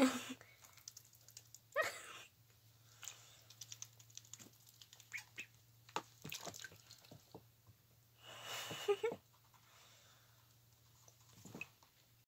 Ha ha ha.